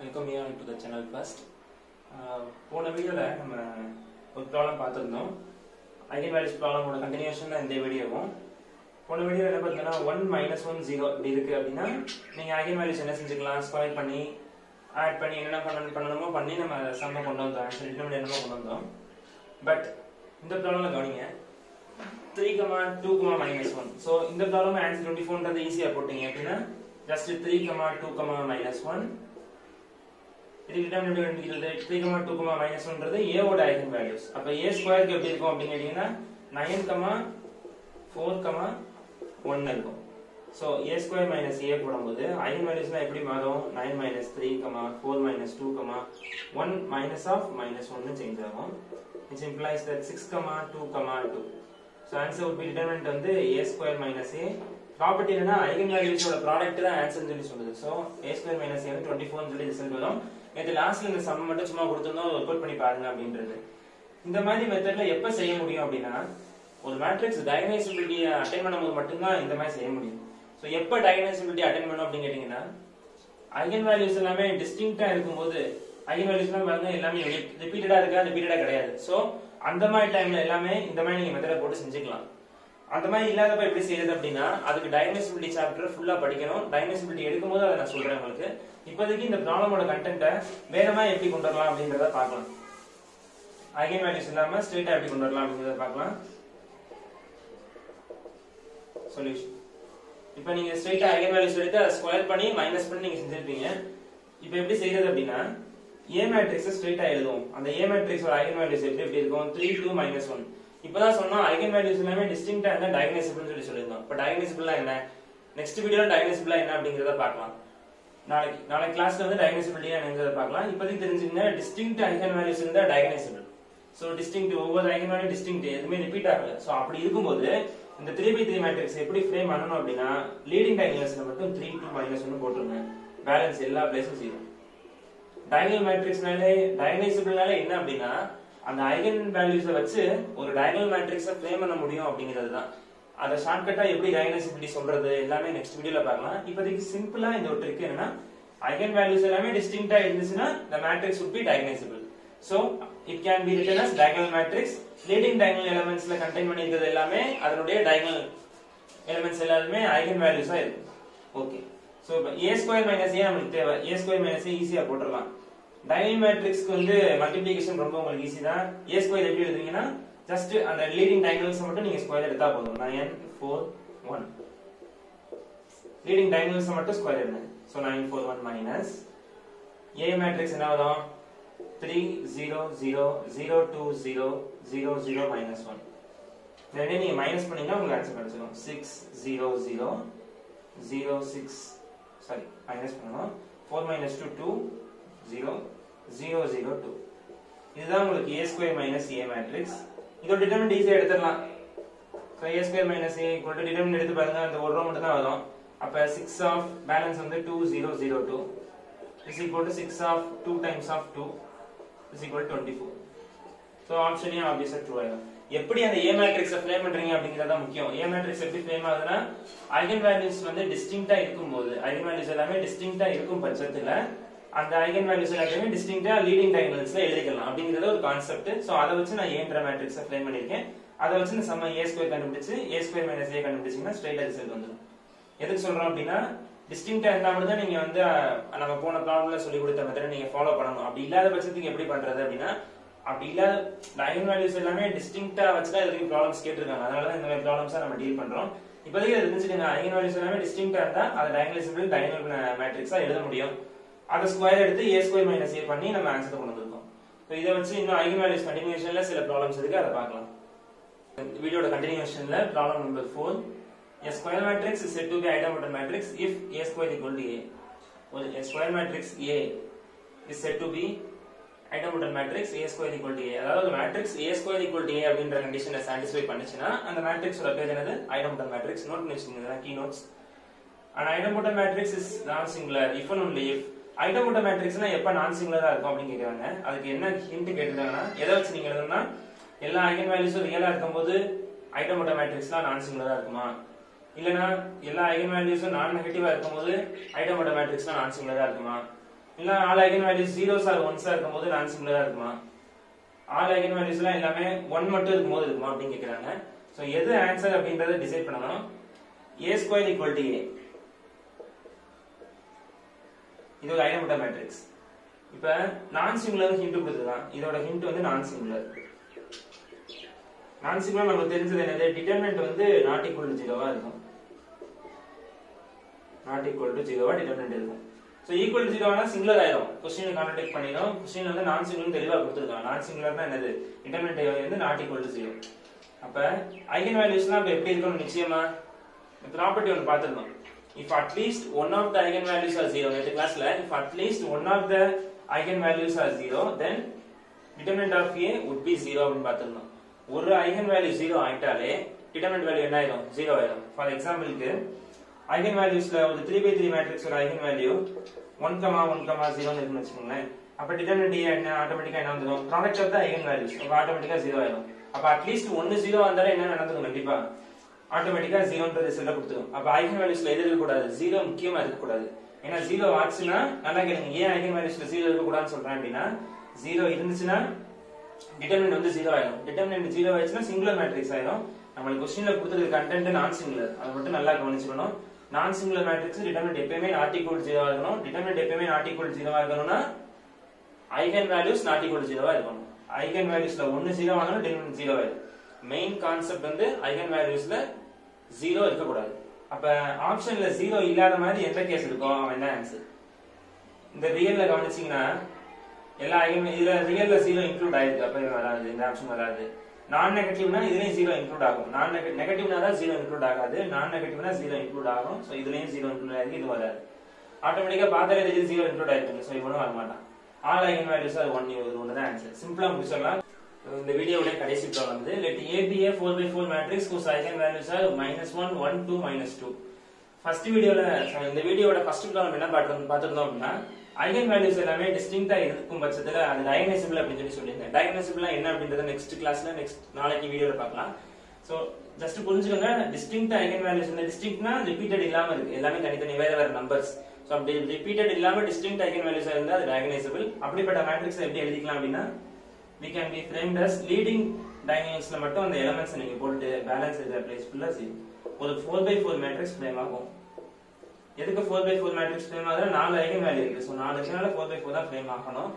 Welcome you to the channel first போன வீடியோவில் நம்ம ஒரு ப்ராப்ளம் பார்த்துருந்தோம். ஐகன் வேல்யூஸ் ப்ராப்ளமோட கண்டினியூஷன் தான் இந்த வீடியோவும். போன வீடியோ என்ன பார்த்தீங்கன்னா ஒன் மைனஸ் ஒன் ஜீரோ இப்படி இருக்குது அப்படின்னா நீங்கள் ஐகன் வேல்யூஸ் என்ன செஞ்சுக்கலாம் ஸ்கொயர் பண்ணி ஆட் பண்ணி என்னென்ன பண்ணணும் பண்ணணுமோ பண்ணி நம்ம சம்ம கொண்டு வந்தோம். ஆன்சர் இன்னும் என்னமோ கொண்டு வந்தோம். பட் இந்த ப்ராப்ளம்ல கவனிங்க. Three comma two comma minus one so இந்த ப்ராப்ளம் ஆன்சர் டுவெண்ட்டி ஃபோர்ன்றது ஈஸியாக போட்டீங்க அப்படின்னா just three comma two comma minus one இது டிட்டர்மினேட் எப்படி three comma two comma minus ஒன்றது ஏவோட ஐகன் வேல்யூஸ் அப்போ ஏ ஸ்கொயருக்கு எப்படி இருக்கும் அப்படின்னு கேட்டீங்கன்னா நைன் கமா ஃபோர் கமா ஒன்னு இருக்கும் so A square minus A போடும்போது ஐகன் வேல்யூஸ்லாம் எப்படி மாறும் nine minus three comma four minus two comma one minus of minus ஒன்னு சேஞ்ச் ஆகும் which implies that 6 comma 2 comma 2 so answer would be determinant வந்து A square minus a property என்னன்னா eigen வேல்யூஸோட product தான் answer சொல்லி சொல்லுது. So a square minus a 24 சொல்லி result வரும். நேற்று லாஸ்ட்ல இந்த சம் மட்டும் சும்மா கொடுத்திருந்தோம். ஒர்க் அவுட் பண்ணி பாருங்க அப்படின்றது. இந்த மாதிரி மெத்தட்ல எப்ப செய்ய முடியும் அப்படின்னா ஒரு மேட்ரிக்ஸ் டயகனைசபிலிட்டியை அட்டைன் பண்ணும்போது மட்டும்தான் இந்த மாதிரி செய்ய முடியும். ஸோ எப்ப டயகனைசபிலிட்டி அட்டைன் பண்ணும் அப்படின்னு கேட்டீங்கன்னா ஐகன் வேல்யூஸ் எல்லாமே டிஸ்டிங்டா இருக்கும்போது ஐகன் வேல்யூஸ் எல்லாம் பாருங்க எல்லாமே ரிப்பீட்டடா இருக்கா ரிப்பீட்டடா கிடையாது. ஸோ அந்த மாதிரி டைம்ல எல்லாமே இந்த மாதிரி நீங்க மெத்தட போட்டு செஞ்சுக்கலாம். அந்த மாதிரி இல்லாதப்ப எப்படி செய்யறது அப்படின்னா அதுக்கு டைமென்சிபிலிட்டி சாப்டர் ஃபுல்லா படிக்கணும். டைனசிபிலிட்டி எடுக்கும்போது அதை நான் சொல்றேன் உங்களுக்கு. இப்போதைக்கு இந்த ப்ராப்ளமோட கண்டென்ட்டை வேற எப்படி கொண்டு வரலாம் அப்படின்றத பார்க்கலாம். ஐகன் வேல்யூஸ் இல்லாம ஸ்ட்ரெயிட்டா எப்படி கொண்டு வரலாம் அப்படின்றத பார்க்கலாம். சொல்யூஷன் இப்போ நீங்க ஸ்ட்ரெயிட்டா ஐகன் வேல்யூஸ் எடுத்து அதை ஸ்கொயர் பண்ணி மைனஸ் பண்ணி நீங்க செஞ்சிருப்பீங்க. இப்போ எப்படி செய்யறது அப்படின்னா ஏ மேட்ரிக்ஸ் ஸ்ட்ரெயிட்டா எழுதுவோம். அந்த ஏ மேட்ரிக்ஸோட ஐகன் வேல்யூஸ் எப்படி எப்படி இருக்கும்? த்ரீ டூ மைனஸ் ஒன் இப்பதான் சொன்னோம் ஐகன் வேல்யூஸ் எல்லாமே டிஸ்டிங்டா இருந்தா டயக்னைசிபிள் சொல்லி சொல்லியிருந்தோம். இப்போ டயக்னைசிபிளா என்ன? நெக்ஸ்ட் வீடியோல டயக்னைசிபிளா என்ன அப்படிங்கறத பார்க்கலாம். நாளைக்கு நாளைக்கு கிளாஸ்ல வந்து டயக்னைசிபிலிட்டியா என்னங்கிறத பார்க்கலாம். இப்போதைக்கு தெரிஞ்சுங்க டிஸ்டிங்ட் ஐகன் வேல்யூஸ் இருந்தா டயக்னைசிபிள் ஸோ டிஸ்டிங்ட் ஒவ்வொரு ஐகன் வேல்யூ டிஸ்டிங்ட் எதுவுமே ரிப்பீட் ஆகல. ஸோ அப்படி இருக்கும்போது இந்த த்ரீ பை த்ரீ மேட்ரிக்ஸ் எப்படி ஃப்ரேம் பண்ணணும் அப்படின்னா லீடிங் டயக்னல்ஸ்ல மட்டும் த்ரீ டூ மைனஸ் ஒன்று போட்டுருங்க. பேலன்ஸ் எல்லா பிளேஸும் ஜீரோ டயகனல் மேட்ரிக்ஸ்னாலே டயகனைசபிள்னாலே என்ன அப்படின்னா அந்த ஐகன் வேல்யூஸை வச்சு ஒரு டயகனல் மேட்ரிக்ஸை ஃப்ரேம் பண்ண முடியும் அப்படிங்கிறது தான் அதை ஷார்ட்கட்டா எப்படி டயகனைசிபிலிட்டி சொல்றது எல்லாமே நெக்ஸ்ட் வீடியோல பார்க்கலாம். இப்போதைக்கு சிம்பிளா இந்த ஒரு ட்ரிக் என்னன்னா ஐகன் வேல்யூஸ் எல்லாமே டிஸ்டிங்டா இருந்துச்சுன்னா the matrix would be diagnosable so it can be written as diagonal matrix leading diagonal elementsல contain பண்ணியிருக்கிறது எல்லாமே அதனுடைய டயகனல் எலமெண்ட்ஸ் எல்லாருமே ஐகன் வேல்யூஸா இருக்கும். ஓகே ஸோ இப்போ ஏ ஸ்கொயர் மைனஸ் ஏ நமக்கு தேவை. ஏ ஸ்கொயர் மைனஸ் ஈஸியாக ஈஸியா போட்டுடலாம். டைனல் மேட்ரிக்ஸ்க்கு வந்து மல்டிப்ளிகேஷன் ரொம்ப உங்களுக்கு ஈஸி தான். ஏ ஸ்கொயர் எப்படி எழுதுறீங்கன்னா ஜஸ்ட் அந்த லீடிங் டயகனல்ஸ் மட்டும் நீங்க ஸ்கொயர் எடுத்தா போதும். 9 4 1 லீடிங் டயகனல்ஸ் மட்டும் ஸ்கொயர் எடுங்க. So nine four one minus A matrix என்ன வரும்? 3 0 0 0 2 0 0 0 மைனஸ் 1 இந்த நீங்க மைனஸ் பண்ணீங்கன்னா உங்களுக்கு ஆன்சர் கிடைச்சிடும் 6 0 0 0 6 சாரி மைனஸ் பண்ணணும். ஃபோர் மைனஸ் 2 2 0 0 0 2 இதுதான் உங்களுக்கு A square minus A matrix இதோட டிட்டர்மினன்ட் ஈஸியா எடுத்துடலாம். So a square minus a equal to எடுத்து பாருங்க. அந்த ஒரு ரோ மட்டும் தான் வரும். அப்போ சிக்ஸ் ஆஃப் பேலன்ஸ் வந்து 2 0 0 2 is equal to 6 of 2 times of 2 is equal to 24 so ஆப்ஷனையும் ஆப்வியஸா ட்ரூ ஆயிடும். எப்படி அந்த ஏ மேட்ரிக்ஸை ஃப்ரேம் பண்றீங்க அப்படிங்கிறது தான் முக்கியம். ஏ மேட்ரிக்ஸ் எப்படி ஃப்ரேம் ஆகுதுன்னா ஐகன் வேல்யூஸ் வந்து டிஸ்டிங்டா இருக்கும்போது ஐகன் வேல்யூஸ் எல்லாமே டிஸ்டிங்டா இருக்கும் பட்சத்தில் அந்த ஐகன் வேல்யூஸ் எல்லாத்தையுமே டிஸ்டிங்டா லீடிங் டயகனல்ஸ்ல எழுதிக்கலாம். அப்படிங்கறது ஒரு கான்செப்ட் சோ அதை வச்சு நான் ஏன்ற மேட்ரிக்ஸை ஃப்ரேம் பண்ணிருக்கேன் அதை வச்சு இந்த சம்ம ஏ ஸ்கொயர் கண்டுபிடிச்சு ஏ ஸ்கொயர் மைனஸ் ஏ கண்டுபிடிச்சிங்கன்னா ஸ்ட்ரைட்டா ரிசல்ட் வந்துடும் எதுக்கு சொல்றோம் அப்படின்னா டிஸ்டிங்டா இருந்தா மட்டும் தான் நீங்க வந்து நம்ம போன ப்ராப்ளம்ல சொல்லி கொடுத்த மெத்தட நீங்க ஃபாலோ பண்ணணும். அப்படி இல்லாத பட்சத்துக்கு எப்படி பண்றது அப்படின்னா அப்படி இல்லாத ஐகன் வேல்யூஸ் எல்லாமே டிஸ்டிங்டா வச்சு தான் இதுக்கு ப்ராப்ளம்ஸ் கேட்டிருக்காங்க. அதனால தான் இந்த மாதிரி ப்ராப்ளம்ஸ் நம்ம டீல் பண்றோம். இப்போதைக்கு அதை தெரிஞ்சுக்கங்க. ஐகன் வேல்யூஸ் எல்லாமே டிஸ்டிங்டா இருந்தா அதை டயகனலிசிபிள் டயகனல் மேட்ரிக்ஸா எழுத முடியும். அதை ஸ்கொயர் எடுத்து ஏ ஸ்கொயர் மைனஸ் ஏ பண்ணி நம்ம ஆன்சர் கொண்டு வந்திருக்கோம் ஸோ இதை வச்சு இன்னும் ஐகன் வேல்யூஸ் கண்டினியூஷன்ல சில ப்ராப்ளம்ஸ் இருக்கு அதை பார்க்கலாம் வீடியோட கண்டினியூஷன்ல problem number four A square matrix is said to be idempotent matrix if A square equal to A. Well, a square matrix A is said to be idempotent matrix A square equal to A. அதாவது matrix A square equal to A அப்படின்ற கண்டிஷனை satisfy பண்ணுச்சுன்னா அந்த மேட்ரிக்ஸோட பேர் என்னது idempotent matrix note பண்ணி வச்சுக்கோங்க key notes an idempotent matrix is non singular if and only if idempotent மேட்ரிக்ஸ்னா எப்ப நான் சிங்குலரா இருக்கும் அப்படின்னு கேக்குறாங்க. அதுக்கு என்ன ஹிண்ட் கேட்டிருக்காங்கன்னா எதை வச்சு நீங்க எழுதுனா எல்லா ஐகன் வேல்யூஸும் ரியலா இருக்கும்போது ஐடமோட்ட மேட்ரிக்ஸ்லாம் நான் சிங்குலரா இருக்குமா? இல்லனா எல்லா ஐகன் வேல்யூஸும் நான் நெகட்டிவா இருக்கும்போது ஐடமோட்ட மேட்ரிக்ஸ்லாம் நான் சிங்குலரா இருக்குமா? இல்ல all eigen values zeros or ஒன்ஸா இருக்கும்போது நான் சிங்குலரா இருக்குமா? ஆல் ஐகன் வேல்யூஸ்லாம் எல்லாமே ஒன் மட்டும் இருக்கும்போது இருக்குமா அப்படின்னு கேக்குறாங்க. ஸோ எது ஆன்சர் அப்படின்றத டிசைட் பண்ணணும். A square equal to A இது ஒரு ஐடமிட்ட மேட்ரிக்ஸ் இப்ப நான் சிங்குலர் ஹிண்ட் கொடுத்துருக்கான். இதோட ஹிண்ட் வந்து நான் சிங்குலர் நான் சிங்குலர் நமக்கு தெரிஞ்சது என்னது? டிட்டர்மெண்ட் வந்து நாட் ஈக்குவல் டு ஜீரோவா இருக்கும். நாட் ஈக்குவல் டு ஜீரோவா டிட்டர்மெண்ட் இருக்கும். ஸோ ஈக்குவல் டு ஜீரோனா சிங்குலர் ஆயிரும். கொஸ்டின் கான்டெக்ட் பண்ணிடும் கொஸ்டின் வந்து நான் சிங்குலர் தெளிவாக கொடுத்துருக்கான். நான் சிங்குலர்னா என்னது? டிட்டர்மெண்ட் வந்து நாட் ஈக்குவல் டு ஜீரோ அப்ப ஐகன் வேல்யூஸ்லாம் இப்போ எப்படி இருக்கணும் நிச்சயமா? ப்ராப்பர்ட்டி ஒன்று பார்த்துருந்தோம். If at least one of the eigenvalues are zero நேற்று கிளாஸ்ல if at least one of the eigenvalues are zero then determinant of a would be zero அப்படின்னு பார்த்திருந்தோம் ஒரு eigenvalue zero ஆயிட்டாலே determinant value என்ன ஆயிடும் zero ஆயிடும் ஃபார் எக்ஸாம்பிளுக்கு eigenvaluesல ஒரு 3 by 3 மேட்ரிக்ஸ் ஒரு eigenvalue 1 கமா 1 கமா 0 இருக்குன்னு வச்சுக்கோங்களேன் அப்ப determinant A என்ன ஆட்டோமேட்டிக்கா என்ன வந்துடும் ப்ராடக்ட் ஆஃப் த eigenvalues அப்ப ஆட்டோமேட்டிக்கா 0 ஆயிடும் அப்ப அட்லீஸ்ட் ஒன்னு 0 வந்தாலே என்ன நடந்துக்கும் கண்டிப்பா ஆட்டோமேட்டிக்கா ஜீரோன்ற ரிசல்ட் கொடுத்துரும். அப்ப ஐகன் வேல்யூஸ்ல எது இருக்க கூடாது ஜீரோ முக்கியமா இருக்க கூடாது ஏன்னா ஜீரோ ஆச்சுன்னா நல்லா கேளுங்க. ஏன் ஐகன் வேல்யூஸ்ல ஜீரோ இருக்க கூடாதுன்னு சொல்றேன் அப்படின்னா ஜீரோ இருந்துச்சுன்னா டிட்டர்மினன்ட் வந்து ஜீரோ ஆயிடும். டிட்டர்மினன்ட் ஜீரோ ஆயிடுச்சுன்னா சிங்குலர் மேட்ரிக்ஸ் ஆயிடும் நம்மளுக்கு கொஸ்டின்ல கொடுத்துருக்க கண்டென்ட் நான் சிங்குலர் அதை மட்டும் நல்லா கவனிச்சுக்கணும். நான் சிங்குலர் மேட்ரிக்ஸ் டிட்டர்மினன்ட் எப்பயுமே நாட் ஈக்குவல் ஜீரோவா இருக்கணும். டிட்டர்மினன்ட் எப்பயுமே நாட் ஈக்குவல் ஜீரோவா இருக்கணும்னா ஐகன் வேல்யூஸ் நாட் ஈக்குவல் ஜீரோவா இருக்கணும். ஐகன் வேல்யூஸ்ல ஒன்னு ஜீரோ ஆனாலும் டிட்டர்மினன்ட் ஜீரோ ஆயிடும் மெயின் கான்செப்ட் வந்து ஐகன் வேல்யூஸ்ல ஜீரோ இருக்கக்கூடாது. அப்ப ஆப்ஷன்ல ஜீரோ இல்லாத மாதிரி எந்த கேஸ் இருக்கும்? அவன் என்ன ஆன்சர் இந்த ரியல்ல கவனிச்சீங்கன்னா எல்லா ஐகன் இதுல ரியல்ல ஜீரோ இன்க்ளூட் ஆயிருக்கு. அப்ப வராது இந்த ஆப்ஷன் வராது. நான் நெகட்டிவ்னா இதுலயும் ஜீரோ இன்க்ளூட் ஆகும். நான் நெகட்டிவ்னா தான் ஜீரோ இன்க்ளூட் ஆகாது. நான் நெகட்டிவ்னா ஜீரோ இன்க்ளூட் ஆகும். சோ இதுலயும் ஜீரோ இன்க்ளூட் ஆயிருக்கு இது வராது. ஆட்டோமேட்டிக்கா பார்த்தாலே தெரியுது ஜீரோ இன்க்ளூட் ஆயிருக்கு. சோ இவனும் வர மாட்டான் ஆல் ஐகன் வேல்யூஸ் அது ஒன் இது ஒன்று தான் ஆன்சர் சிம்பிளா முடிச்சிடலாம். இந்த வீடியோவுடைய கடைசி ப்ராப்ளம் வந்து let A B A four by four matrix whose eigen values are minus one one two minus two first வீடியோல இந்த வீடியோட ஃபர்ஸ்ட் ப்ராப்ளம் என்ன பார்த்து பார்த்துருந்தோம் அப்படின்னா ஐகன் வேல்யூஸ் எல்லாமே டிஸ்டிங்டா இருக்கும் பட்சத்தில் அது டயக்னைசபிள் அப்படின்னு சொல்லி சொல்லியிருந்தேன். டயக்னைசபிள்னா என்ன அப்படின்றத நெக்ஸ்ட் கிளாஸ்ல நெக்ஸ்ட் நாளைக்கு வீடியோல பார்க்கலாம். ஸோ ஜஸ்ட் புரிஞ்சுக்கோங்க டிஸ்டிங்டா ஐகன் வேல்யூஸ் இந்த டிஸ்டிங்னா ரிப்பீட்டட் இல்லாம இருக்கு. எல்லாமே தனித்தனி வேற வேற நம்பர்ஸ் ஸோ அப்படி ரிப்பீட்டட் இல்லாம டிஸ்டிங் ஐகன் வேல்யூஸ் இருந்தால் அது டயக்னைசபிள் அப்படிப்பட்ட மேட்ரிக்ஸ் எப்படி எழுதிக்கலாம் அப்படின்னா we can be framed as leading diagonalsல மட்டும் அந்த எலிமெண்ட்ஸ் நீங்க போட்டு பேலன்ஸ் இருக்கிற பிளேஸ் ஃபுல்லா ஜீரோ ஒரு four by four matrix frame ஆகும். எதுக்கு four by four matrix frame ஆகுதுன்னா நாலு ஐகன் வேல்யூ இருக்கு. ஸோ நாலு இருக்கனால 4 பை ஃபோர் தான் ஃப்ரேம் ஆகணும்.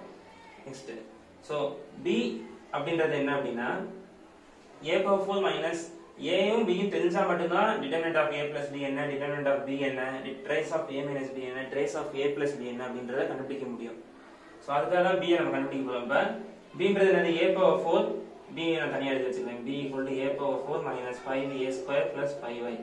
நெக்ஸ்ட் ஸோ பி அப்படின்றது என்ன அப்படின்னா ஏ பவர் ஃபோர் மைனஸ் ஏயும் பியும் தெரிஞ்சா மட்டும்தான் determinant of A plus b என்ன டிட்டர்மினன்ட் ஆஃப் b என்ன trace of a minus b என்ன trace of A plus B என்ன அப்படின்றத கண்டுபிடிக்க முடியும். ஸோ அதுக்காக தான் b நம்ம கண்டுபிடிக்க போறோம். இப்ப bன்றது என்னது? A பவர் 4 b நான் தனியா எழுதி வச்சிருக்கேன் b equal to a power 4 minus 5a square plus 5y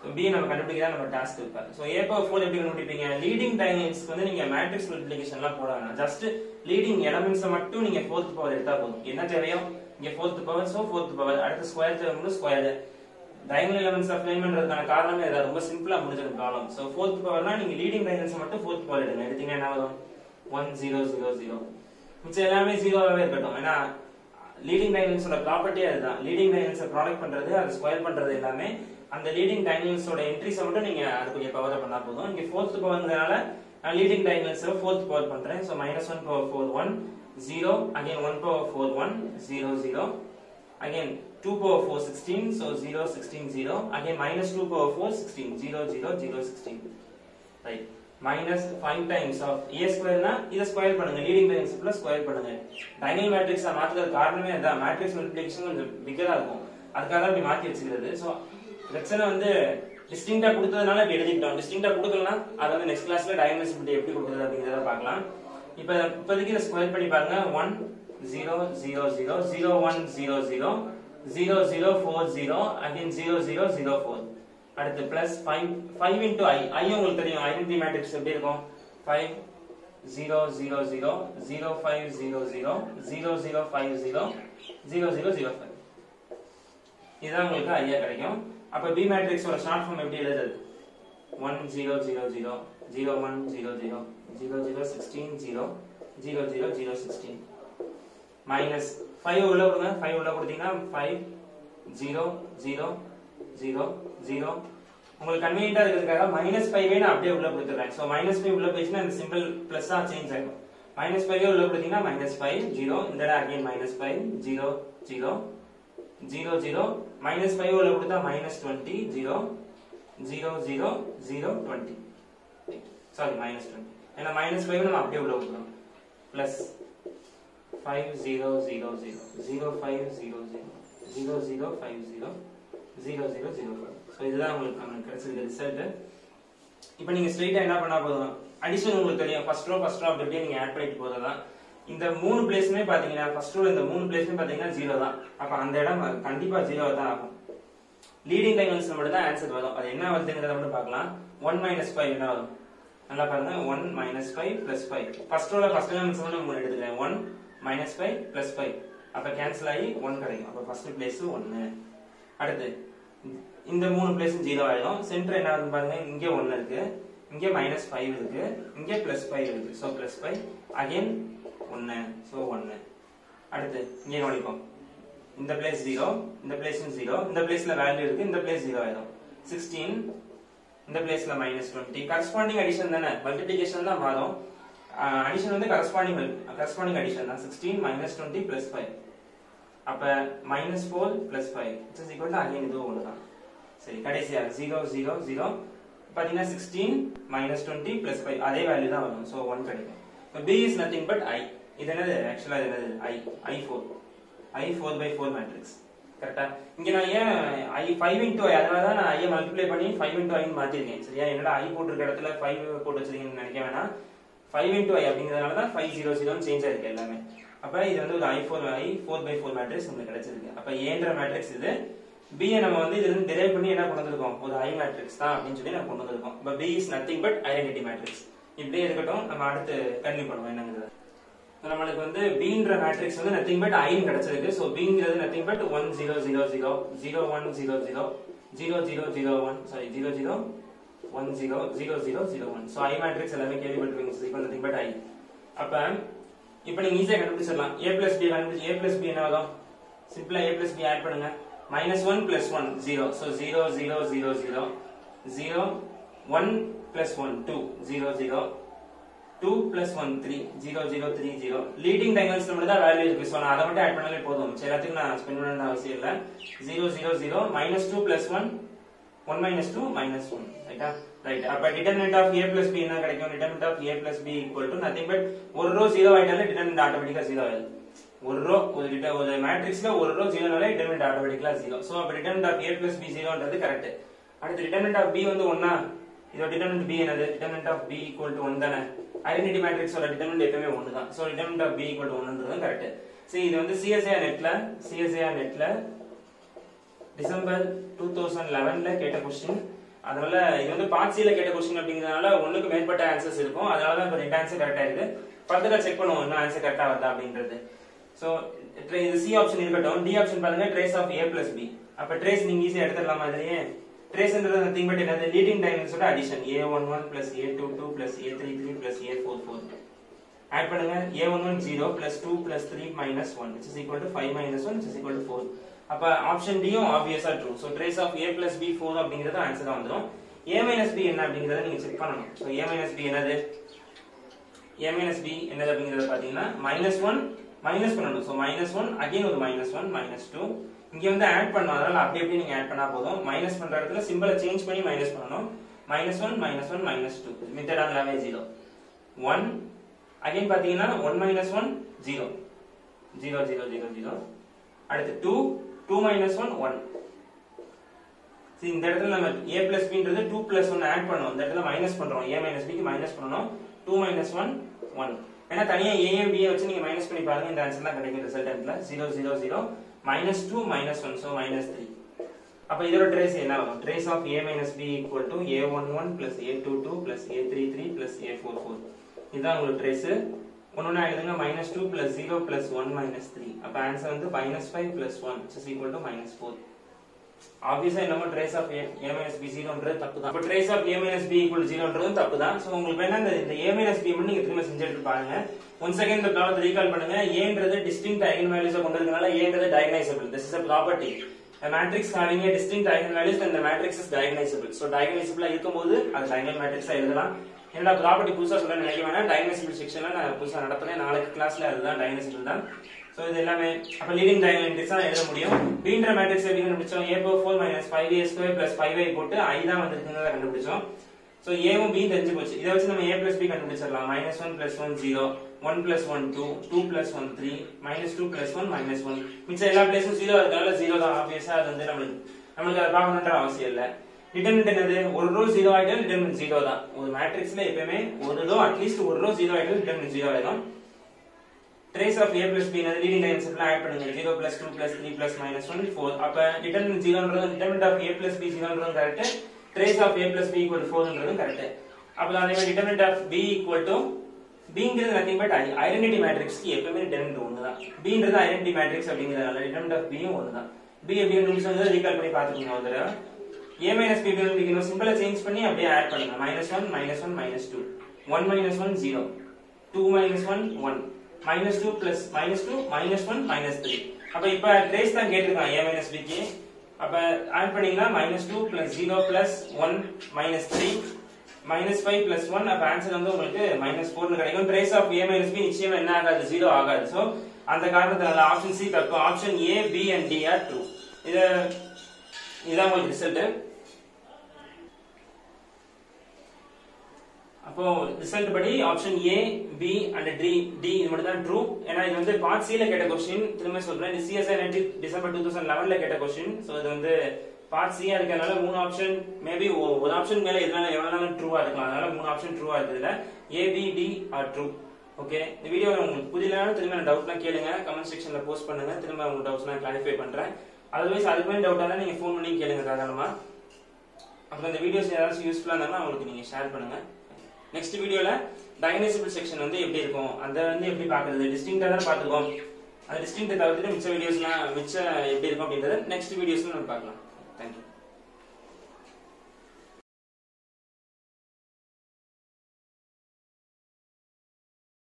so B நம்ம கண்டுபிடிக்க நம்ம டாஸ்க் இருப்பா ஸோ ஏ பவர் ஃபோர் எப்படி கண்டுபிடிப்பீங்க? லீடிங் டைனமிக்ஸ்க்கு வந்து நீங்க மேட்ரிக்ஸ் மல்டிப்ளிகேஷன்லாம் போட வேணாம். ஜஸ்ட் லீடிங் எலமெண்ட்ஸை மட்டும் நீங்க ஃபோர்த் பவர் எடுத்தா போதும். என்ன தேவையோ? இங்க fourth power so fourth power அடுத்து ஸ்கொயர் தேவை ஸ்கொயர் டைமிங் எலமெண்ட்ஸ் ஆஃப் பண்றதுக்கான காரணமே இதான். ரொம்ப சிம்பிளா முடிஞ்சிடும் ப்ராப்ளம் ஸோ ஃபோர்த் பவர்னா நீங்க லீடிங் டைனமிக்ஸ் மட்டும் ஃபோர்த் பவர் எடுங்க. எடுத்தீங்கன்னா என்ன வரும் 1 0 0 0 மிச்சம் எல்லாமே ஜீரோவாவே இருக்கட்டும். ஏன்னா லீடிங் டைனமிக்ஸோட ப்ராப்பர்ட்டியே அதுதான் லீடிங் டைனமிக்ஸை ப்ராடக்ட் பண்றது அது ஸ்கொயர் பண்றது எல்லாமே அந்த லீடிங் டைனமிக்ஸோட என்ட்ரிஸை மட்டும் நீங்க அதுக்குரிய பவர் பண்ணா போதும். இங்க ஃபோர்த் பவர்னால நான் லீடிங் டைனமிக்ஸை ஃபோர்த் பவர் பண்றேன். So minus one power four one zero again one power four one zero zero again two power four sixteen so zero sixteen zero again minus two power four sixteen zero zero zero sixteen right minus five times of A ஸ்கொயர்னா இதை square பண்ணுங்க. Leading பிரின்சிபிள square பண்ணுங்க. Diagonal மேட்ரிக்ஸா மாத்துறது காரணமே அதான். Matrix multiplication கொஞ்சம் பிக்கரா இருக்கும். அதுக்காக தான் இப்படி மாத்தி வச்சுக்கிறது. ஸோ பிரச்சனை வந்து டிஸ்டிங்டா கொடுத்ததுனால இப்படி எழுதிட்டோம் டிஸ்டிங்டா கொடுக்கலாம் அதை வந்து நெக்ஸ்ட் கிளாஸ்ல டைமென்ஷன் எப்படி கொடுக்குறது அப்படிங்கிறத பார்க்கலாம். இப்போ இப்போதைக்கு இதை ஸ்கொயர் பண்ணி பாருங்க. One zero zero zero zero one zero zero zero zero four zero again zero zero zero four அடுத்து plus five five into I I உங்களுக்கு தெரியும் ஐடென்டி மேட்ரிக்ஸ் எப்படி இருக்கும் five zero zero zero zero five zero zero zero zero five zero zero zero zero five இதுதான் உங்களுக்கு ஐயா கிடைக்கும் அப்ப பி மேட்ரிக்ஸோட ஷார்ட் ஃபார்ம் எப்படி எழுதுறது one zero zero zero zero one zero zero zero zero sixteen zero zero zero zero sixteen minus five உள்ள கொடுங்க five உள்ள கொடுத்தீங்கன்னா five zero zero zero zero உங்களுக்கு கன்வீனியன்டா இருக்கிறதுக்காக மைனஸ் ஃபைவே நான் அப்படியே உள்ள கொடுத்துறேன் ஸோ மைனஸ் ஃபைவ் உள்ள போயிடுச்சுன்னா இந்த சிம்பிள் பிளஸ் தான் சேஞ்ச் ஆகும் மைனஸ் ஃபைவ் உள்ள கொடுத்தீங்கன்னா மைனஸ் ஃபைவ் ஜீரோ இந்த இடம் again minus five zero zero zero zero minus five உள்ள கொடுத்தா minus twenty zero zero zero zero twenty sorry minus twenty ஏன்னா மைனஸ் ஃபைவ் நம்ம அப்படியே உள்ள கொடுக்குறோம் plus five zero zero zero zero five zero zero zero zero five zero zero zero zero five so இதுதான் உங்களுக்கு நமக்கு கிடைச்சிருக்க ரிசல்ட் இப்போ நீங்கள் ஸ்ட்ரெயிட்டாக என்ன பண்ணா போதும்? அடிஷன் உங்களுக்கு தெரியும். ஃபர்ஸ்ட் ரோ ஃபர்ஸ்ட் ரோ அப்படி அப்படியே நீங்கள் ஆட் பண்ணிட்டு போறதுதான் இந்த மூணு பிளேஸ்மே பார்த்தீங்கன்னா ஃபர்ஸ்ட் ரோல இந்த மூணு பிளேஸ்மே பார்த்தீங்கன்னா ஜீரோ தான். அப்போ அந்த இடம் கண்டிப்பாக ஜீரோ தான் ஆகும். லீடிங் டைமென்ஷன் மட்டும் தான் ஆன்சர் வரும். அது என்ன வருதுங்கிறத மட்டும் பார்க்கலாம். ஒன் மைனஸ் ஃபைவ் என்ன வரும்? நல்லா பாருங்க. One minus five plus five first ரோல ஃபர்ஸ்ட் டைமென்ஷன் மட்டும் மூணு எடுத்துக்கிறேன். One minus five plus five அப்போ கேன்சல் ஆகி ஒன் கிடைக்கும். அப்போ ஃபர்ஸ்ட் பிளேஸ் ஒன்று அடுத்து இந்த மூணு பிளேஸும் ஜீரோ ஆயிடும். சென்டர் என்ன ஆகுது பாருங்க. இங்கே ஒன்று இருக்கு. இங்கே மைனஸ் ஃபைவ் இருக்கு. இங்கே பிளஸ் ஃபைவ் இருக்கு. ஸோ பிளஸ் ஃபைவ் அகைன் ஒன்று ஸோ ஒன்று அடுத்து இங்கே கவனிப்போம். இந்த பிளேஸ் ஜீரோ இந்த பிளேஸும் ஜீரோ இந்த பிளேஸ்ல வேல்யூ இருக்கு. இந்த பிளேஸ் ஜீரோ ஆயிடும். சிக்ஸ்டீன் இந்த பிளேஸ்ல மைனஸ் டுவெண்ட்டி கரஸ்பாண்டிங் அடிஷன் தானே? மல்டிபிளிகேஷன் தான் மாறும். அடிஷன் வந்து கரஸ்பாண்டிங் கரஸ்பாண்டிங் அடிஷன் தான். Sixteen minus twenty plus five அப்ப minus four plus five it's equal to again இதுவும் ஒன்று தான் சரி கடைசியாக ஜீரோ ஜீரோ ஜீரோ பார்த்தீங்கன்னா sixteen minus twenty plus five அதே வேல்யூ தான் வரும். ஸோ ஒன் கிடைக்கும். இப்போ B is nothing but I இது என்னது? ஆக்சுவலாக இது என்னது? I I four I four by four matrix கரெக்டா இங்க நான் ஏன் ஐ ஃபைவ் இன்டூ ஐ அதனால தான் நான் ஐயை மல்டிப்ளை பண்ணி ஃபைவ் இன்டூ ஐன்னு மாற்றிருக்கேன் சரியா? என்னடா ஐ போட்டிருக்க இடத்துல ஃபைவ் போட்டு வச்சிருக்கீங்கன்னு நினைக்க வேணாம். ஃபைவ் இன்டூ ஐ அப்படிங்கிறதுனால தான் ஃபைவ் ஜீரோ ஜீரோன்னு சேஞ்ச் ஆயிருக்கு எல்லாமே. அப்ப இது வந்து ஒரு I four I four by four matrix உங்களுக்கு கிடைச்சிருக்கு. அப்ப ஏன்ற மேட்ரிக்ஸ் இது பியை நம்ம வந்து இதுல இருந்து டிரைவ் பண்ணி என்ன கொண்டு வந்திருக்கோம்? ஒரு ஐ மேட்ரிக்ஸ் தான் அப்படின்னு சொல்லி நம்ம கொண்டு வந்திருக்கோம். இப்போ B is nothing but identity matrix இப்படியே இருக்கட்டும் நம்ம அடுத்து கண்டினியூ பண்ணுவோம் என்னங்கிறது. நம்மளுக்கு வந்து பீன்ற மேட்ரிக்ஸ் வந்து நத்திங் பட் ஐன்னு கிடைச்சிருக்கு. So பீங்கிறது nothing but one zero zero zero zero one zero zero zero zero zero one sorry zero zero one zero zero zero zero one so I matrix எல்லாமே கேள்விப்பட்டிருக்கீங்க இப்போ நத்திங் பட் ஐ அப்போ இப்போ நீங்க ஈஸியாக கண்டுபிடிச்சிடலாம். ஏ பிளஸ் பி கண்டுபிடிச்சி ஏ plus B என்ன ஆகும் சிம்பிளாக ஏ பிளஸ் பி ஆட் பண்ணுங்க. Minus one plus one zero so zero zero zero zero zero one plus one two zero zero two plus one three zero zero three zero leading diagonals மட்டும் தான் value இருக்கு. So நான் அதை மட்டும் add பண்ணாலே போதும். சரி எல்லாத்துக்கும் நான் ஸ்பெண்ட் பண்ண அவசியம் இல்லை. Zero zero zero minus two plus one one minus two minus one ரைட்டா ரைட் அப்ப determinant of A plus B என்ன கிடைக்கும்? Determinant of A plus b equal to nothing but ஒரு ரோ ஜீரோ ஆயிட்டாலே டிட்டர்மினன்ட் ஆட்டோமேட்டிக்கா ஜீரோ ஆயிடும். ஒரு row ஒரு ஒரு மேட்ரிக்ஸ்ல ஒரு ரோ ஜீரோனாலே டிட்டர்மினன்ட் ஆட்டோமேட்டிக்கலா ஜீரோ சோ அப்ப determinant of A plus B ஜீரோன்றது correct அடுத்து டிட்டர்மினன்ட் ஆஃப் பி வந்து ஒன்னா இதோட டிட்டர்மினன்ட் பி என்னது? Determinant of B equal to one தானே? ஐடென்டிட்டி மேட்ரிக்ஸோட டிட்டர்மினன்ட் எப்பவுமே ஒன்று தான் so determinant of B equal to ஒன்றுன்றது correct சரி இது வந்து சிஎஸ்ஏஆர் நெட்ல சிஎஸ்ஏஆர் நெட்ல டிசம்பர் டூ தௌசண்ட் லெவன்ல கேட்ட கொஸ்டின் அதனால இது வந்து பாட்சியில கேட்ட கொஸ்டின் அப்படிங்கறதுனால ஒண்ணுக்கு மேற்பட்ட ஆன்சர்ஸ் இருக்கும். அதனால தான் இப்போ ரெண்டு ஆன்சர் கரெக்டா இருக்கு. ஃபர்தரா செக் பண்ணுவோம் இன்னும் ஆன்சர் கரெக்டா வருதா அப்படின்றது. ஸோ இது சி ஆப்ஷன் இருக்கட்டும் டி ஆப்ஷன் பாருங்க trace of A plus B அப்போ ட்ரேஸ் நீங்கள் ஈஸியாக எடுத்துடலாமா மாதிரியே ட்ரேஸ்ன்றது நத்திங் பட் என்னது? Leading டைமென்ஷனோட addition A one one plus A two two plus A three three plus A four four add பண்ணுங்க. A one one zero plus two plus three minus one it's is equal to five minus one it's equal to four அப்போ option டியும் ஆப்வியஸா true so trace of A plus B four அப்படிங்கிறது answer வந்துடும் A minus B என்ன அப்படிங்கிறத நீங்கள் check பண்ணணும். So A minus B என்னது? ஏ மைனஸ் பி என்னது அப்படிங்கறத பார்த்தீங்கன்னா மைனஸ் ஒன் மைனஸ் பண்ணணும் ஸோ மைனஸ் ஒன் அகைன் ஒரு மைனஸ் ஒன் மைனஸ் டூ இங்க வந்து ஆட் பண்ணணும் அதனால அப்படி அப்படியே நீங்க ஆட் பண்ணா போதும். மைனஸ் பண்ற இடத்துல சிம்பிளை சேஞ்ச் பண்ணி மைனஸ் பண்ணணும். Minus one minus one minus two method on zero one again பாத்தீங்கன்னா one minus one zero zero zero zero zero அடுத்து two two minus one one சரி இந்த இடத்துல நம்ம ஏ பிளஸ் பின்றது டூ பிளஸ் ஒன் ஆட் பண்ணுவோம் இந்த இடத்துல மைனஸ் பண்றோம். ஏ மைனஸ் பிக்கு மைனஸ் பண்ணணும். டூ மைனஸ் ஒன் ஒன் ஏன்னா தனியா ஏஎம் பிஏ வச்சு நீங்க மைனஸ் பண்ணி பாருங்க இந்த ஆன்சர் தான் கிடைக்கும் ரிசல்டன்ட்ல zero zero zero minus two minus one so minus three அப்ப இதோட ட்ரேஸ் என்ன வரும்? Trace of A minus B equal to A one one plus A two two plus A three three plus A four four இதுதான் உங்களுக்கு trace ஒன்னொன்னா எழுதுங்க minus two plus zero plus one minus three அப்ப answer வந்து minus five plus one is equal to minus four ஆப்வியஸா என்னமோ trace of A minus B ஜீரோன்றது தப்பு தான் இப்போ trace of A minus B equal ஜீரோன்றதும் தப்பு தான் ஸோ உங்களுக்கு வேணா இந்த ஏ மைனஸ் பி மட்டும் நீங்க திரும்ப செஞ்சுட்டு பாருங்க. ஒன் செகண்ட் இந்த ப்ராப்ளத்தை ரீகால் பண்ணுங்க. ஏன்றது டிஸ்டிங் ஐகன் வேல்யூஸை கொண்டதுனால ஏன்றது diagonalizable this is a property A matrix having a distinct eigenvalues then the matrix is diagonizable. So diagonizable இருக்கும்போது அது diagonal matrix எழுதலாம். என்னடா ப்ராப்பர்ட்டி புதுசா சொல்ல நினைக்க வேணாம். Diagonalizable செக்ஷன்ல நான் புதுசா நடத்தினேன். நாளைக்கு கிளாஸ்ல அதுதான் diagonalizable தான். ஸோ இது எல்லாமே அப்போ லீடிங் diagonal matrix தான் எழுத முடியும். பீன்ற மேட்ரிக்ஸ் எப்படி கண்டுபிடிச்சோம்? A power four minus five A square plus five I போட்டு ஐ தான் வந்திருக்குங்கிறத கண்டுபிடிச்சோம். ஸோ ஏவும் பி தெரிஞ்சு போச்சு. இதை வச்சு நம்ம ஏ பிளஸ் பி கண்டுபிடிச்சிடலாம். Minus one plus one zero one plus one two two plus one three minus two plus one minus one மிச்சம் எல்லா பிளேஸும் ஜீரோ இருக்கால ஜீரோ தான். ஆப்வியஸாக அது வந்து நம்மளுக்கு நம்மளுக்கு அதை பார்க்கணுன்ற அவசியம் இல்லை. டிட்டர்மினன்ட் என்னது? ஒரு ரோ ஜீரோ ஆயிட்டாலும் டிட்டர்மினன்ட் ஜீரோ தான். ஒரு மேட்ரிக்ஸ்ல எப்பயுமே ஒரு ரோ அட்லீஸ்ட் ஒரு ரோ ஜீரோ ஆயிட்டாலும் டிட்டர்மினன்ட் ஜீரோ ஆயிடும். Trace of a plus b னது leading dimension ஆட் பண்ணுங்க 0 plus 2 plus 3 plus minus 1 4 அப்ப determinant 0 ன்றது determinant of a plus b 0 ன்றது correct trace of a plus b equal to 4 ன்றது correct அப்ப அதே மாதிரி determinant of b equal to b ங்கிறது nothing but identity matrix க்கு எப்பவுமே determinant ஒண்ணுதான் b ன்றது identity matrix அப்படிங்கறதால determinant of b யும் ஒண்ணுதான் b எப்படி கண்டுபிடிச்சது ரீகால் பண்ணி பாத்துக்கோங்க ஒரு தடவை a minus b கண்டுபிடிக்கணும் சிம்பிளா சேஞ்ச் பண்ணி அப்படியே ஆட் பண்ணுங்க minus 1 minus 1 minus 2 1 minus 1 0 2 minus 1 1 minus 2 plus minus 2 minus 1 minus 3 அப்ப இப்ப டேஸ் தான் கேட்டிருக்கான் a minus b க்கு. அப்ப ஆட் பண்ணீங்கன்னா minus 2 plus 0 plus 1 minus 3 minus 5 plus 1 அப்ப ஆன்சர் வந்து உங்களுக்கு minus 4 னு கிடைக்கும். Trace of a minus b நிச்சயமா என்ன ஆகாது? 0 ஆகாது. ஸோ அந்த காரணத்தினால ஆப்ஷன் சி தப்பு. Option A B and D are true இத இதான் உங்களுக்கு ரிசல்ட் அப்போ ரிசல்ட் படி option A B and D D இது மட்டும் தான் ட்ரூ ஏன்னா இது வந்து பார்ட் சில கேட்ட கொஸ்டின் திரும்ப சொல்றேன். இது CSI ninety December two thousand லெவன்ல கேட்ட கொஸ்டின் ஸோ இது வந்து பார்ட் சியா இருக்கிறதுனால மூணு ஆப்ஷன் மேபி ஒரு ஆப்ஷன் மேல எதுனால எவ்வளவு ட்ரூவா இருக்கலாம். அதனால மூணு ஆப்ஷன் ட்ரூவா இருக்குதுல A B D are true okay இந்த வீடியோ உங்களுக்கு புரியலனாலும் திரும்ப டவுட்லாம் கேளுங்க. கமெண்ட் செக்ஷன்ல போஸ்ட் பண்ணுங்க. திரும்ப உங்க டவுட்ஸ் நான் கிளாரிஃபை பண்றேன். அதர்வைஸ் அதுக்கு மாதிரி டவுட் நீங்க ஃபோன் பண்ணி கேளுங்க தாராளமா அப்புறம் இந்த வீடியோஸ் ஏதாச்சும் யூஸ்ஃபுல்லா இருந்தாலும் அவங்களுக்கு நீங்க ஷேர் பண்ணுங்க. நெக்ஸ்ட் வீடியோல டைனசிபிள் செக்ஷன் வந்து எப்படி இருக்கும்? அதை வந்து எப்படி பாக்குறது டிஸ்டிங்டா தான் பாத்துக்கோம் அந்த டிஸ்டிங்டை தவிர்த்துட்டு மிச்ச வீடியோஸ்லாம் மிச்ச எப்படி இருக்கும் அப்படின்றத நெக்ஸ்ட் வீடியோஸ்ல நம்ம பார்க்கலாம்.